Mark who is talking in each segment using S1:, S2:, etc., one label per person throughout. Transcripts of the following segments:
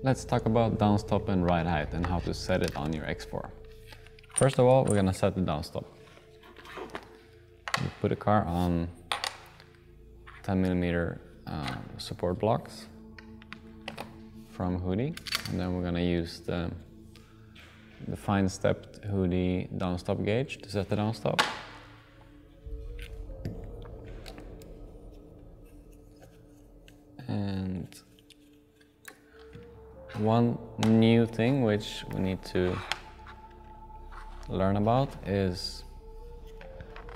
S1: Let's talk about downstop and ride height and how to set it on your X4. First of all, we're gonna set the downstop. Put a car on 10 millimeter uh, support blocks from Hudy, and then we're gonna use the, the fine stepped Hudy downstop gauge to set the downstop. One new thing which we need to learn about is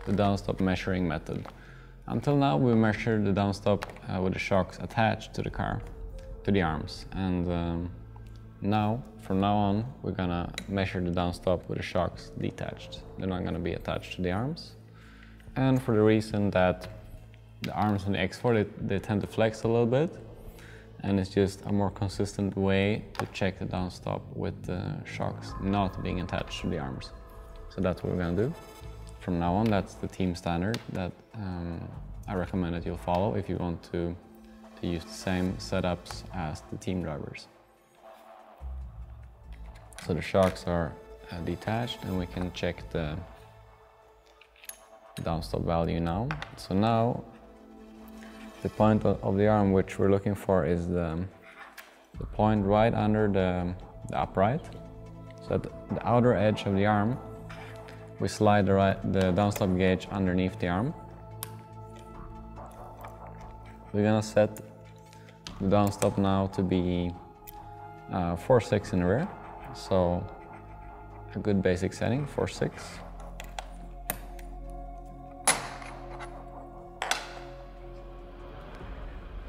S1: the downstop measuring method. Until now we measured the downstop uh, with the shocks attached to the car, to the arms. And um, now, from now on, we're gonna measure the downstop with the shocks detached. They're not gonna be attached to the arms. And for the reason that the arms on the X4, they, they tend to flex a little bit. And it's just a more consistent way to check the downstop with the shocks not being attached to the arms. So that's what we're gonna do. From now on, that's the team standard that um, I recommend that you'll follow if you want to, to use the same setups as the team drivers. So the shocks are uh, detached and we can check the downstop value now. So now the point of the arm which we're looking for is the, the point right under the, the upright. So at the outer edge of the arm, we slide the, right, the downstop gauge underneath the arm. We're gonna set the downstop now to be uh, 4-6 in the rear. So a good basic setting, 4-6.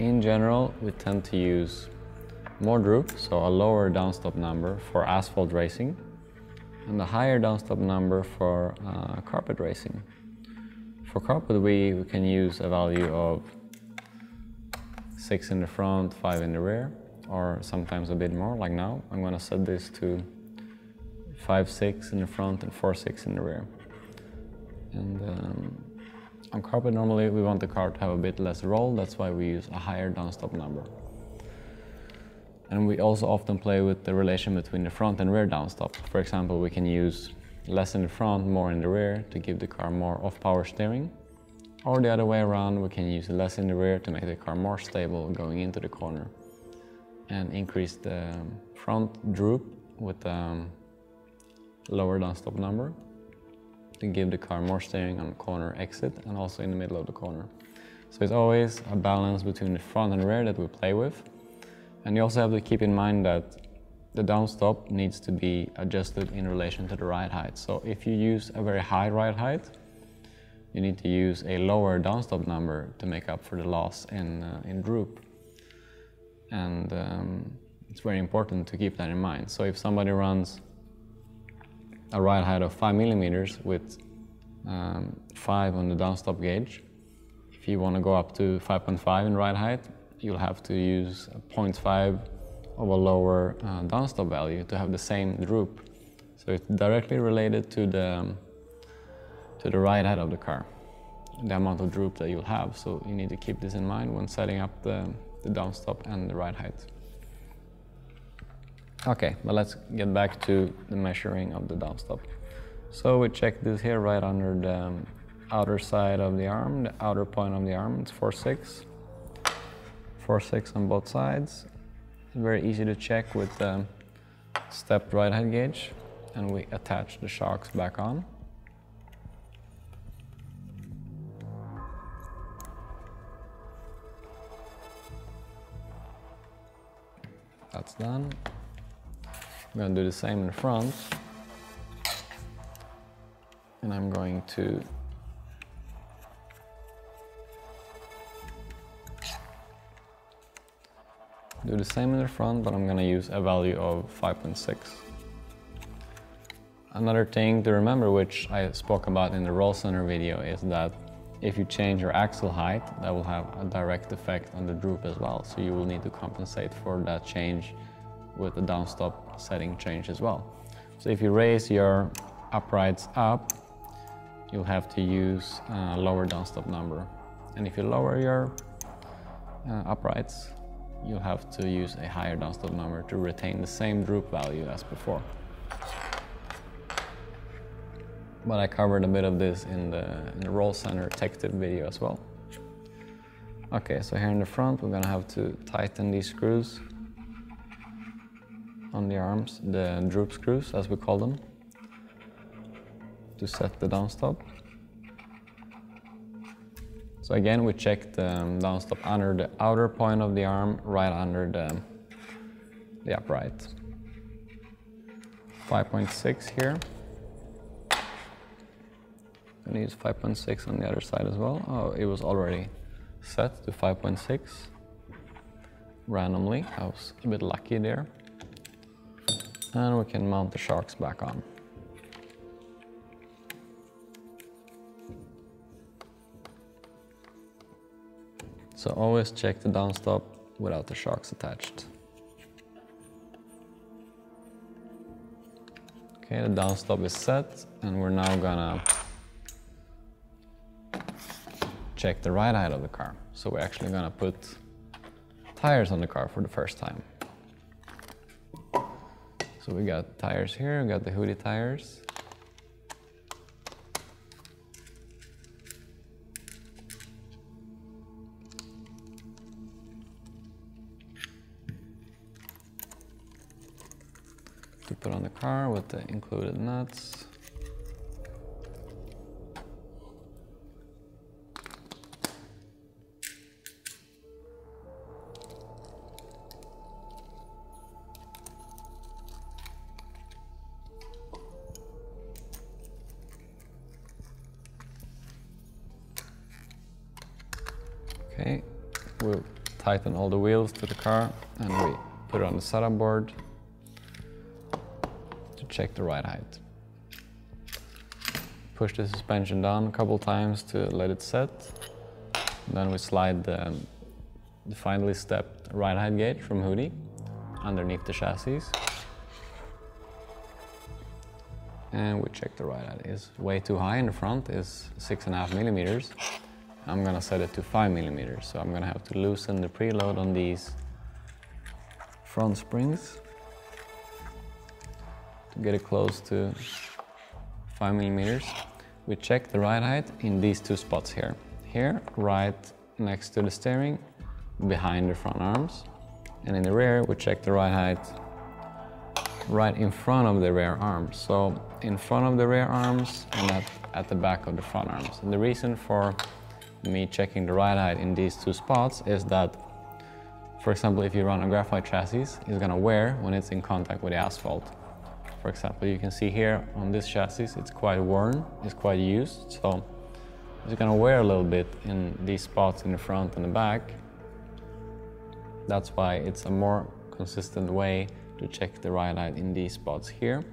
S1: In general, we tend to use more droop, so a lower downstop number for asphalt racing, and a higher downstop number for uh, carpet racing. For carpet, we, we can use a value of 6 in the front, 5 in the rear, or sometimes a bit more, like now. I'm gonna set this to 5, 6 in the front and 4, 6 in the rear. And um, on carpet, normally we want the car to have a bit less roll, that's why we use a higher downstop number. And we also often play with the relation between the front and rear downstop. For example, we can use less in the front, more in the rear to give the car more off-power steering. Or the other way around, we can use less in the rear to make the car more stable going into the corner. And increase the front droop with a lower downstop number to give the car more steering on corner exit and also in the middle of the corner. So it's always a balance between the front and rear that we play with. And you also have to keep in mind that the downstop needs to be adjusted in relation to the ride height. So if you use a very high ride height, you need to use a lower downstop number to make up for the loss in, uh, in droop. And um, it's very important to keep that in mind. So if somebody runs a ride height of 5 millimeters with um, 5 on the downstop gauge. If you want to go up to 5.5 in ride height, you'll have to use 0.5 of a lower uh, downstop value to have the same droop. So it's directly related to the, to the ride height of the car, the amount of droop that you'll have. So you need to keep this in mind when setting up the, the downstop and the ride height. Okay, but let's get back to the measuring of the downstop. So we check this here right under the um, outer side of the arm, the outer point of the arm, it's 4-6. 4-6 on both sides. Very easy to check with the stepped ride height gauge and we attach the shocks back on. That's done. I'm going to do the same in the front. And I'm going to do the same in the front, but I'm going to use a value of 5.6. Another thing to remember, which I spoke about in the roll center video, is that if you change your axle height, that will have a direct effect on the droop as well. So you will need to compensate for that change with the downstop setting change as well. So if you raise your uprights up, you'll have to use a lower downstop number. And if you lower your uh, uprights, you'll have to use a higher downstop number to retain the same droop value as before. But I covered a bit of this in the, in the roll center tech tip video as well. Okay, so here in the front we're gonna have to tighten these screws on the arms, the droop screws as we call them, to set the downstop. So again, we check the um, downstop under the outer point of the arm, right under the, the upright. 5.6 here. Gonna use 5.6 on the other side as well. Oh, it was already set to 5.6 randomly. I was a bit lucky there. And we can mount the shocks back on. So always check the downstop without the shocks attached. Okay, the downstop is set and we're now gonna check the ride height of the car. So we're actually gonna put tires on the car for the first time. So we got tires here, we got the Hudy tires. to put on the car with the included nuts. Tighten all the wheels to the car and we put it on the setup board to check the ride height. Push the suspension down a couple times to let it set. Then we slide the, the finally stepped ride height gauge from Hudy underneath the chassis. And we check the ride height. is way too high in the front, is six and a half millimeters. I'm gonna set it to five millimeters. So I'm gonna have to loosen the preload on these front springs to get it close to 5 millimeters. We check the ride height in these two spots here. Here, right next to the steering, behind the front arms. And in the rear, we check the ride height right in front of the rear arms. So in front of the rear arms and at, at the back of the front arms. And the reason for me checking the ride height in these two spots is that, for example, if you run a graphite chassis, it's gonna wear when it's in contact with the asphalt. For example, you can see here on this chassis, it's quite worn, it's quite used, so it's gonna wear a little bit in these spots in the front and the back. That's why it's a more consistent way to check the ride height in these spots here,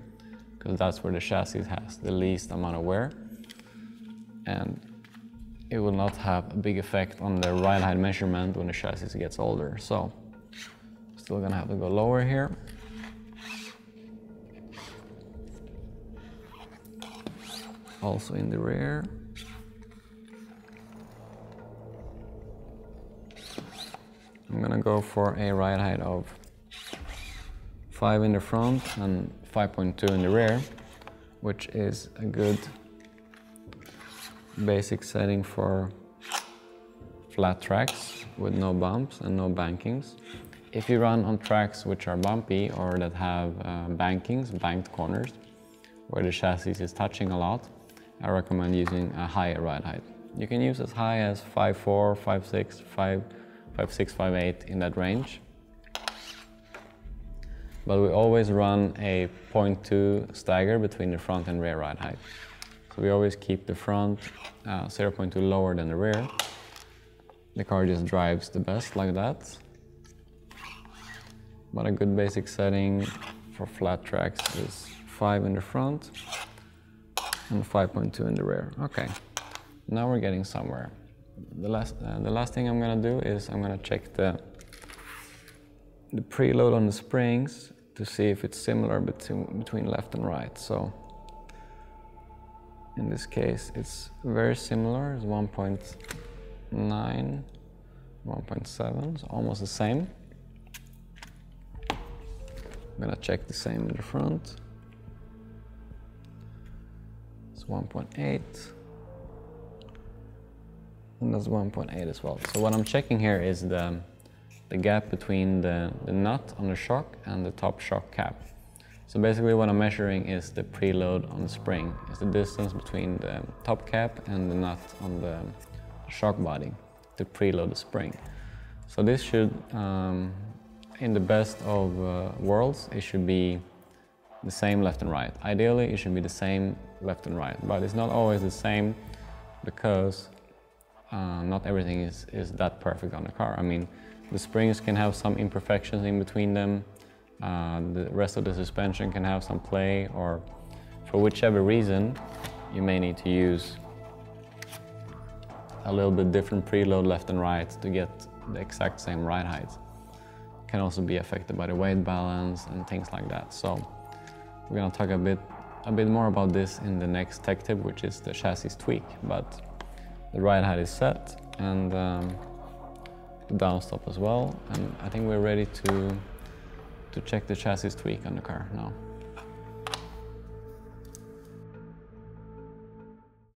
S1: because that's where the chassis has the least amount of wear. And it will not have a big effect on the ride height measurement when the chassis gets older. So still gonna have to go lower here. also in the rear. I'm gonna go for a ride height of 5 in the front and 5.2 in the rear, which is a good basic setting for flat tracks with no bumps and no bankings. If you run on tracks which are bumpy or that have uh, bankings, banked corners, where the chassis is touching a lot, I recommend using a higher ride height. You can use as high as 5'4", 5'6", 5, 5'6", 5'8", in that range. But we always run a 0.2 stagger between the front and rear ride height. So we always keep the front uh, 0.2 lower than the rear. The car just drives the best like that. But a good basic setting for flat tracks is 5 in the front and 5.2 in the rear. Okay, now we're getting somewhere. The last, uh, the last thing I'm gonna do is I'm gonna check the, the preload on the springs to see if it's similar between, between left and right. So in this case, it's very similar, it's 1.9, 1.7, it's almost the same. I'm gonna check the same in the front. It's 1.8. And that's 1.8 as well. So what I'm checking here is the, the gap between the, the nut on the shock and the top shock cap. So basically what I'm measuring is the preload on the spring. It's the distance between the top cap and the nut on the shock body to preload the spring. So this should, um, in the best of uh, worlds, it should be the same left and right. Ideally, it should be the same left and right, but it's not always the same because uh, not everything is, is that perfect on the car. I mean, the springs can have some imperfections in between them. Uh, the rest of the suspension can have some play or for whichever reason, you may need to use a little bit different preload left and right to get the exact same ride height. Can also be affected by the weight balance and things like that. So we're gonna talk a bit, a bit more about this in the next tech tip, which is the chassis tweak. But the ride height is set and um, the downstop as well. And I think we're ready to, to check the chassis tweak on the car now.